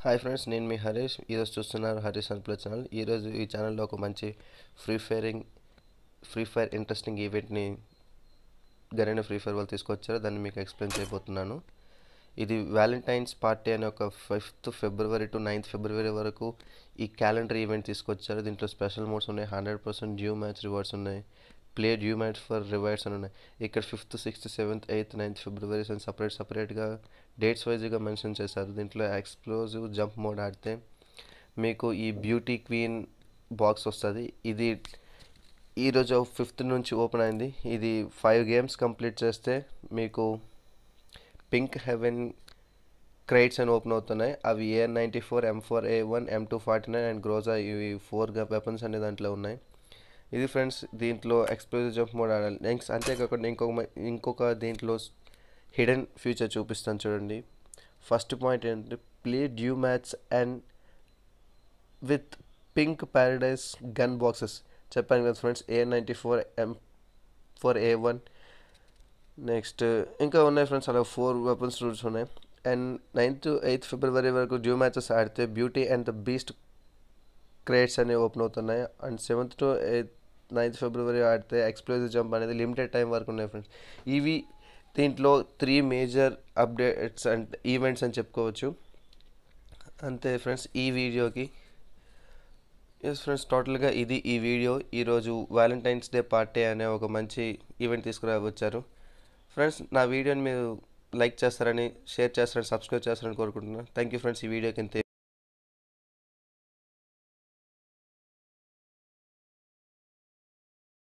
Hi friends నేను మీ హరీష్. ఈరోజు చూస్తున్నారు హరీష్ అన్ప్లే ఛానల్. ఈరోజు ఈ ఛానల్లో ఒక మంచి free firing free fire interesting ఈవెంట్ని గరైన ఫ్రీ ఫైర్ వాళ్ళు తీసుకొచ్చారు. దాన్ని మీకు ఎక్స్ప్లెయిన్ చేయబోతున్నాను. ఇది వ్యాలంటైన్స్ పార్టీ అనే ఒక fifth February to ninth February వరకు ఈ క్యాలెండర్ ఈవెంట్ తీసుకొచ్చారు. దీంట్లో స్పెషల్ మోడ్స్ ఉన్నాయి hundred percent duo match rewards ఉన్నాయి play duo match for rewards అని ఉన్నాయి. ఇక్కడ fifth sixth seventh eighth ninth February అని సపరేట్ సపరేట్గా డేట్స్ వైజ్గా మెన్షన్ చేశారు. దీంట్లో ఎక్స్ప్లోజివ్ జంప్ మోడ్ ఆడితే మీకు ఈ బ్యూటీ క్వీన్ బాక్స్ వస్తుంది. ఇది ఈరోజు ఫిఫ్త్ నుంచి ఓపెన్ అయింది. ఇది ఫైవ్ గేమ్స్ కంప్లీట్ చేస్తే మీకు పింక్ హెవెన్ క్రైట్స్ అని ఓపెన్ అవుతున్నాయి. అవి A ninety four M four A one M two forty nine and Groza ఇవి ఫోర్ వెపన్స్ అనే దాంట్లో ఉన్నాయి. ఇది ఫ్రెండ్స్ దీంట్లో ఎక్స్ప్లోజివ్ జంప్ మోడ్ ఆడాలి. నెక్స్ట్ అంతేకాకుండా ఇంకొక ఇంకొక దీంట్లో హిడెన్ ఫ్యూచర్ చూపిస్తాను చూడండి. ఫస్ట్ పాయింట్ ఏంటంటే play duo match and with pink paradise gun boxes. చెప్పాను కదా friends A ninety four M four A one. Next ఇంకా ఉన్నాయి ఫ్రెండ్స్ అలా ఫోర్ వెపన్స్ రూల్స్ ఉన్నాయి. అండ్ నైన్త్ ఎయిత్ ఫిబ్రవరి వరకు డ్యూ మ్యాచెస్ ఆడితే beauty and the beast crates అనేవి open అవుతున్నాయి. And seventh to eighth ninth February ఆడితే explosive jump అనేది లిమిటెడ్ టైం వరకు ఉన్నాయి ఫ్రెండ్స్. ఇవి దీంట్లో three major updates and events అని చెప్పుకోవచ్చు. అంతే ఫ్రెండ్స్ ఈ వీడియోకి. ఎస్ ఫ్రెండ్స్ టోటల్గా ఇది ఈ వీడియో. ఈరోజు వ్యాలంటైన్స్ డే పార్టీ అనే ఒక మంచి ఈవెంట్ తీసుకురావచ్చారు. ఫ్రెండ్స్ నా వీడియోని మీరు లైక్ చేస్తారని షేర్ చేస్తారని సబ్స్క్రైబ్ చేస్తారని కోరుకుంటున్నాను థ్యాంక్ యూ ఫ్రెండ్స్ ఈ వీడియోకి ఇంతే.